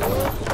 Whoa.